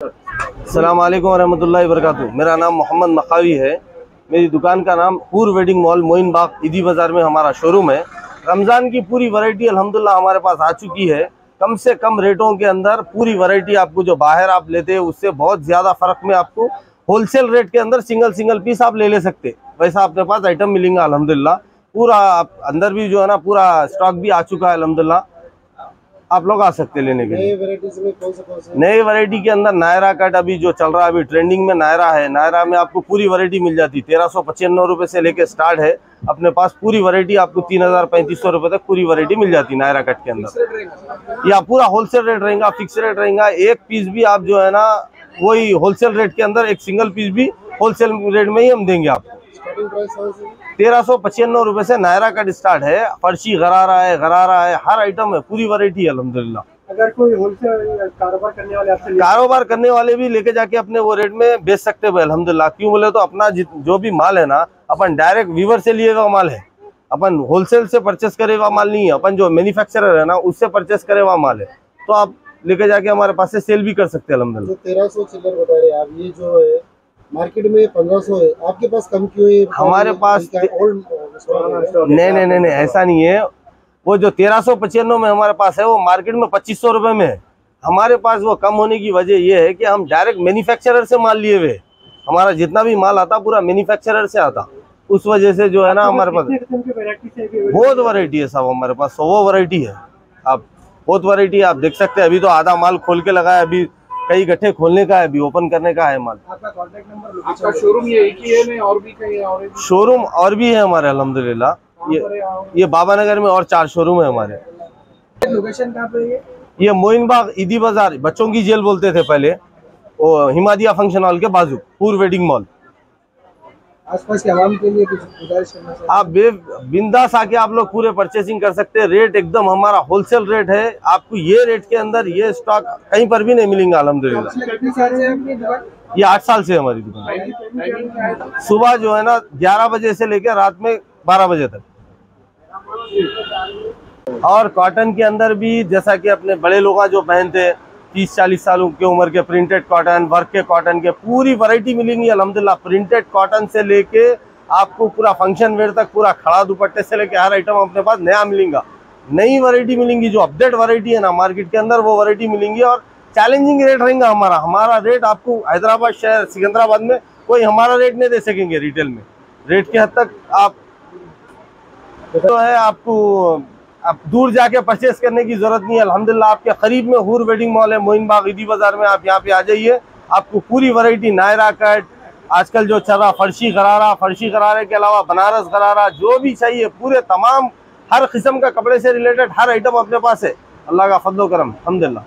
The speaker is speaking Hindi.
अल्लाम वरहमल वरक मेरा नाम मोहम्मद मखावी है। मेरी दुकान का नाम पूर वेडिंग मॉल मोइन बाग ईदी बाज़ार में हमारा शोरूम है। रमज़ान की पूरी वैरायटी अल्हम्दुलिल्लाह हमारे पास आ चुकी है। कम से कम रेटों के अंदर पूरी वैरायटी आपको जो बाहर आप लेते हैं, उससे बहुत ज़्यादा फ़र्क में आपको होलसेल रेट के अंदर सिंगल सिंगल पीस आप ले ले सकते वैसा आपके पास आइटम मिलेंगे अलहमदिल्ला। पूरा अंदर भी जो है ना, पूरा स्टॉक भी आ चुका है अलहमदिल्ला। आप लोग आ सकते लेने के लिए। नए वैरायटी के अंदर नायरा कट अभी जो चल रहा है अभी ट्रेंडिंग में नायरा है। नायरा में आपको पूरी वैरायटी मिल जाती है। तेरह सौ पचानवे रुपए से लेके स्टार्ट है। अपने पास पूरी वैरायटी आपको तीन हज़ार पैंतीस सौ रुपए तक पूरी वैरायटी मिल जाती है नायरा कट के अंदर। या पूरा होलसेल रेट रहेगा फिक्स रेट रहेगा। एक पीस भी आप जो है ना वही होलसेल रेट के अंदर एक सिंगल पीस भी होलसेल रेट में ही हम देंगे आपको तेरह सौ पचानवे रुपए से नायरा कट स्टार्ट है। फर्शी गरारा है गरारा है हर आइटम है पूरी वैरायटी है अलहमदिल्ला अगर कोई होलसेल कारोबार करने वाले आपसे कारोबार करने वाले भी लेके जाके अपने वो रेट में बेच सकते हैं अलहमदिल्ला क्यों बोले तो अपना जो भी माल है ना अपन डायरेक्ट वीवर से लिए हुआ माल है। अपन होलसेल से परचेस करे हुआ माल नहीं है। अपन जो मैन्युफैक्चरर है ना उससे परचेस करे हुआ माल है। तो आप लेके जाके हमारे पास से सेल भी कर सकते हैं अलहमदिल्ला तेरह सौ चिल्लर बता रहे आप ये जो है मार्केट में पंद्रह सौ है। आपके पास कम क्यों है? हमारे पास ओल्ड नहीं नहीं नहीं ऐसा नहीं है। वो जो तेरह सौ पचानवे में हमारे पास है वो मार्केट में पच्चीस सौ रुपये में है। हमारे पास वो कम होने की वजह ये है कि हम डायरेक्ट मैन्युफैक्चरर से माल लिए हुए हमारा जितना भी माल आता पूरा मैन्युफैक्चरर से आता। उस वजह से जो है ना हमारे पास बहुत वैरायटी है सब हमारे पास वो वैरायटी है। आप बहुत वैरायटी आप देख सकते हैं। अभी तो आधा माल खोल के लगा है अभी कई गट्ठे खोलने का है अभी ओपन करने का है माल। आपका शोरूम ये एक ही है नहीं और भी कहीं और शोरूम और भी है हमारे अलहमदुल्ला ये ये बाबा नगर में और चार शोरूम है हमारे। लोकेशन कहाँ पे ये? ये मोइनबाग ईदी बाज़ार बच्चों की जेल बोलते थे पहले हिमादिया फ़ंक्शन हॉल के बाजू पूर्व वेडिंग मॉल आसपास के आवाम के लिए कुछ गुजारिश करना आप बे बिंदास आके आप लोग पूरे परचेसिंग कर सकते हैं। रेट एकदम हमारा होलसेल रेट है। आपको ये रेट के अंदर ये स्टॉक कहीं पर भी नहीं मिलेंगे अलहमदिल्ला ये आठ साल से हमारी दुकान। सुबह जो है ना ग्यारह बजे से लेकर रात में बारह बजे तक। और कॉटन के अंदर भी जैसा कि अपने बड़े लोग जो पहनते हैं तीस चालीस सालों की उम्र के प्रिंटेड कॉटन, वर्क के कॉटन के पूरी वैरायटी मिलेंगी अलहमदिल्ला प्रिंटेड कॉटन से लेके आपको पूरा फ़ंक्शन वेयर तक, पूरा खड़ा दुपट्टे से लेके हर आइटम अपने पास नया मिलेगा। नई वैरायटी मिलेंगी, जो अपडेट वैरायटी है ना, मार्केट के अंदर वो वैरायटी मिलेंगी और चैलेंजिंग रेट रहेगा हमारा। हमारा रेट आपको हैदराबाद शहर, सिकंदराबाद में कोई हमारा रेट नहीं दे सकेंगे रिटेल में। रेट के हद तक आप तो है आपको आप दूर जाके परचेस करने की ज़रूरत नहीं है। अलहमदिल्ला आपके करीब में हूर वेडिंग मॉल है, मोइन बाग, ईदी बाज़ार में आप यहाँ पे आ जाइए। आपको पूरी वैरायटी नायरा कट, आजकल जो चल रहा, फर्शी गरारा, फर्शी गरारे के अलावा बनारस गरारा, जो भी चाहिए, पूरे तमाम हर किस्म का कपड़े से रिलेटेड हर आइटम अपने पास है। अल्लाह का फजलो करम अलहमदिल्ला